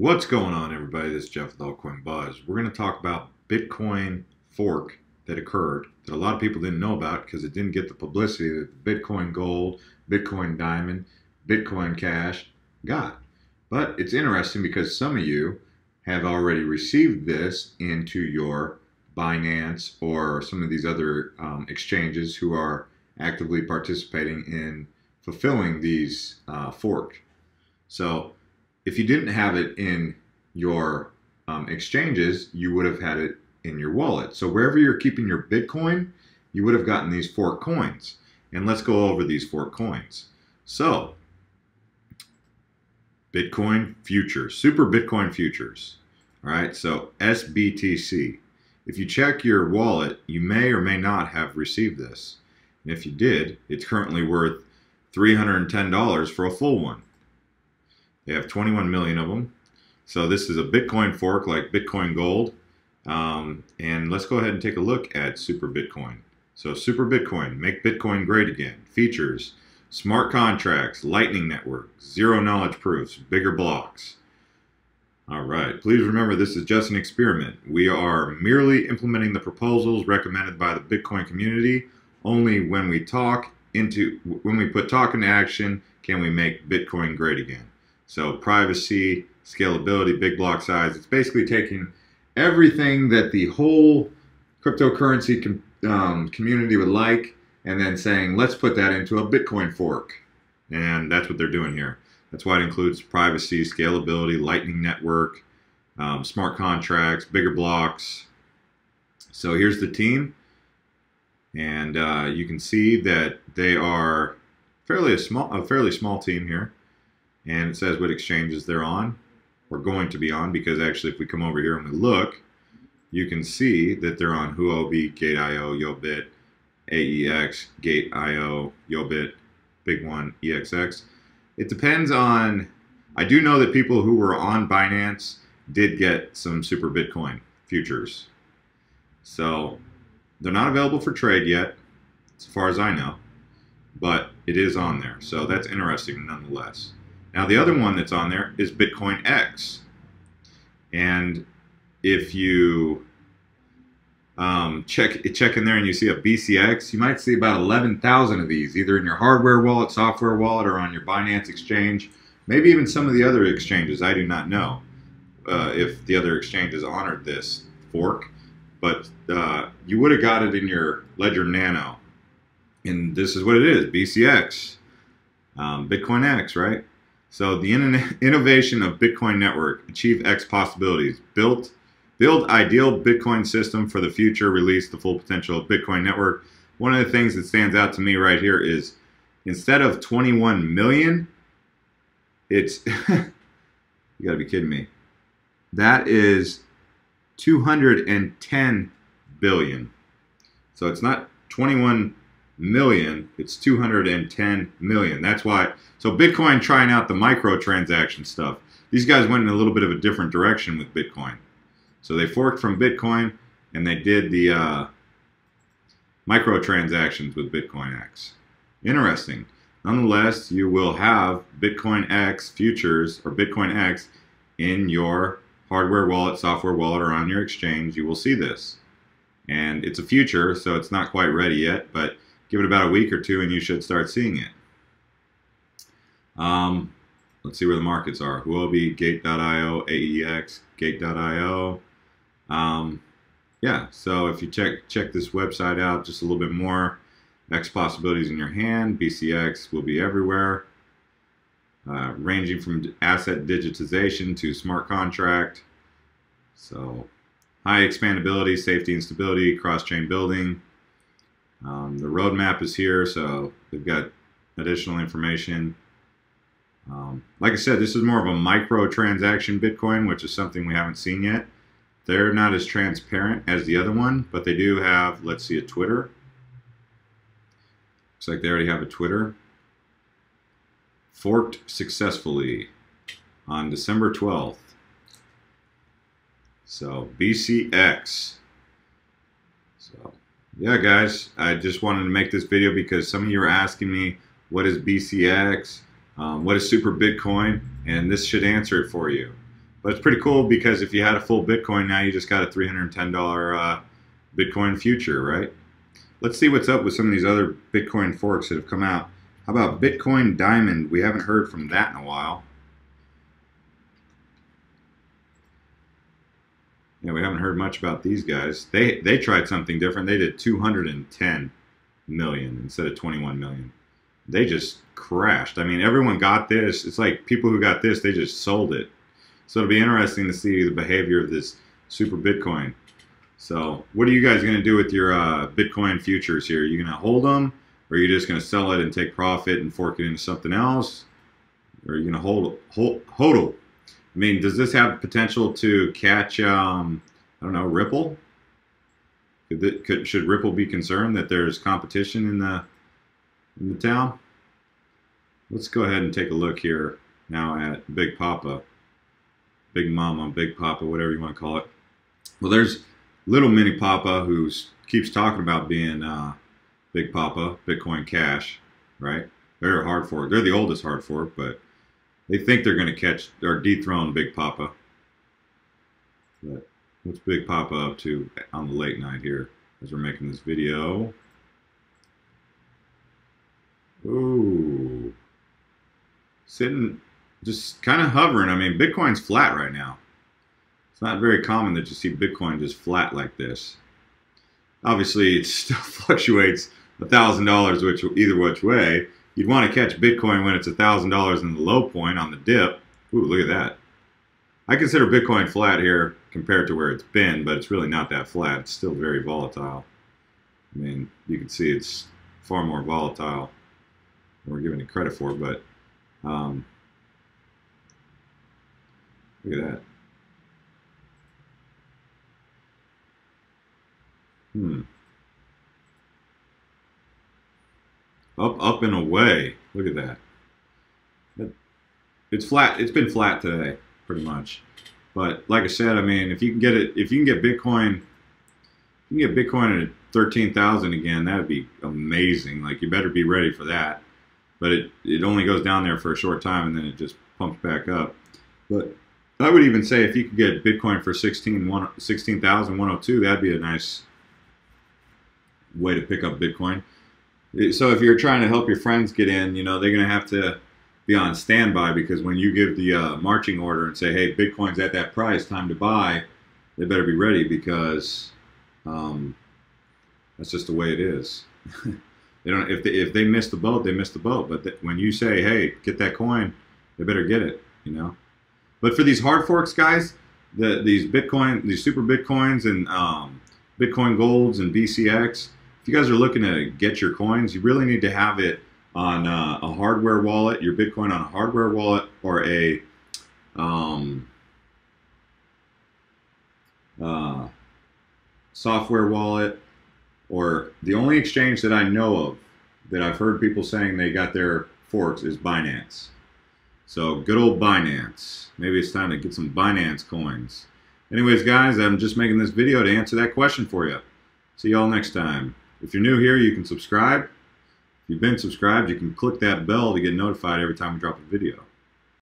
What's going on, everybody? This is Jeff with Altcoin Buzz. We're going to talk about Bitcoin fork that occurred that a lot of people didn't know about because it didn't get the publicity that Bitcoin Gold, Bitcoin Diamond, Bitcoin Cash got. But it's interesting because some of you have already received this into your Binance or some of these other um, exchanges who are actively participating in fulfilling these uh, fork. So if you didn't have it in your um, exchanges, you would have had it in your wallet. So wherever you're keeping your Bitcoin, you would have gotten these four coins. And let's go over these four coins. So Bitcoin futures, super Bitcoin futures. All right, so SBTC. If you check your wallet, you may or may not have received this. And if you did, it's currently worth $310 for a full one. They have 21 million of them. So this is a Bitcoin fork like Bitcoin Gold. Um, and let's go ahead and take a look at Super Bitcoin. So Super Bitcoin, make Bitcoin great again. Features, smart contracts, lightning network, zero knowledge proofs, bigger blocks. All right, please remember this is just an experiment. We are merely implementing the proposals recommended by the Bitcoin community. Only when we talk into, when we put talk into action, can we make Bitcoin great again. So privacy, scalability, big block size. It's basically taking everything that the whole cryptocurrency com um, community would like and then saying, let's put that into a Bitcoin fork. And that's what they're doing here. That's why it includes privacy, scalability, lightning network, um, smart contracts, bigger blocks. So here's the team. And uh, you can see that they are fairly a small, a fairly small team here and it says what exchanges they're on or going to be on because actually if we come over here and we look, you can see that they're on Huobi, Gate.io, YoBit, AEX, Gate.io, YoBit, Big One, EXX. It depends on, I do know that people who were on Binance did get some Super Bitcoin futures. So they're not available for trade yet, as far as I know, but it is on there. So that's interesting nonetheless. Now the other one that's on there is Bitcoin X. And if you um, check check in there and you see a BCX, you might see about 11,000 of these, either in your hardware wallet, software wallet, or on your Binance exchange. Maybe even some of the other exchanges. I do not know uh, if the other exchanges honored this fork, but uh, you would have got it in your Ledger Nano. And this is what it is, BCX, um, Bitcoin X, right? So the innovation of Bitcoin network, achieve X possibilities, built, build ideal Bitcoin system for the future, release the full potential of Bitcoin network. One of the things that stands out to me right here is instead of 21 million, it's, you gotta be kidding me. That is 210 billion. So it's not 21 million, it's 210 million. That's why, so Bitcoin trying out the microtransaction stuff. These guys went in a little bit of a different direction with Bitcoin. So they forked from Bitcoin and they did the uh, microtransactions with Bitcoin X. Interesting. Nonetheless, you will have Bitcoin X futures or Bitcoin X in your hardware wallet, software wallet, or on your exchange. You will see this. And it's a future, so it's not quite ready yet, but give it about a week or two and you should start seeing it. Um, let's see where the markets are. Huobi, Gate.io, AEX, Gate.io. Um, yeah, so if you check check this website out just a little bit more, X possibilities in your hand, BCX will be everywhere, uh, ranging from asset digitization to smart contract. So high expandability, safety and stability, cross-chain building, um, the roadmap is here, so they've got additional information. Um, like I said, this is more of a micro transaction Bitcoin, which is something we haven't seen yet. They're not as transparent as the other one, but they do have, let's see, a Twitter. Looks like they already have a Twitter. Forked successfully on December 12th. So BCX. So yeah, guys, I just wanted to make this video because some of you are asking me, what is BCX? Um, what is Super Bitcoin? And this should answer it for you. But it's pretty cool because if you had a full Bitcoin, now you just got a $310 uh, Bitcoin future, right? Let's see what's up with some of these other Bitcoin forks that have come out. How about Bitcoin Diamond? We haven't heard from that in a while. Yeah, we haven't heard much about these guys. They they tried something different. They did 210 million instead of 21 million. They just crashed. I mean, everyone got this. It's like people who got this, they just sold it. So it'll be interesting to see the behavior of this super Bitcoin. So, what are you guys going to do with your uh, Bitcoin futures here? Are you going to hold them, or are you just going to sell it and take profit and fork it into something else? Or are you going to hold hold hodl? I mean, does this have potential to catch? Um, I don't know, Ripple. Could, it, could should Ripple be concerned that there's competition in the in the town? Let's go ahead and take a look here now at Big Papa, Big Mama, Big Papa, whatever you want to call it. Well, there's little mini Papa who keeps talking about being uh, Big Papa, Bitcoin Cash, right? They're hard fork. They're the oldest hard fork, but they think they're going to catch or dethrone Big Papa. But what's Big Papa up to on the late night here as we're making this video? Ooh. Sitting, just kind of hovering. I mean, Bitcoin's flat right now. It's not very common that you see Bitcoin just flat like this. Obviously, it still fluctuates $1,000 which either which way. You'd want to catch Bitcoin when it's $1,000 in the low point on the dip. Ooh, look at that. I consider Bitcoin flat here compared to where it's been, but it's really not that flat. It's still very volatile. I mean, you can see it's far more volatile than we're giving it credit for, but um, look at that. Hmm. Up, up and away. Look at that. It's flat. It's been flat today, pretty much. But like I said, I mean, if you can get it, if you can get Bitcoin, you can get Bitcoin at thirteen thousand again. That'd be amazing. Like you better be ready for that. But it it only goes down there for a short time and then it just pumps back up. But I would even say if you could get Bitcoin for 16, 16,102, that'd be a nice way to pick up Bitcoin. So if you're trying to help your friends get in, you know, they're going to have to be on standby because when you give the uh, marching order and say, hey, Bitcoin's at that price, time to buy, they better be ready because um, that's just the way it is. they don't if they, if they miss the boat, they miss the boat. But when you say, hey, get that coin, they better get it, you know. But for these hard forks, guys, the, these Bitcoin, these super Bitcoins and um, Bitcoin Golds and BCX, you guys are looking to get your coins, you really need to have it on uh, a hardware wallet, your Bitcoin on a hardware wallet or a um, uh, software wallet, or the only exchange that I know of that I've heard people saying they got their forks is Binance. So good old Binance. Maybe it's time to get some Binance coins. Anyways, guys, I'm just making this video to answer that question for you. See y'all next time. If you're new here, you can subscribe. If you've been subscribed, you can click that bell to get notified every time we drop a video.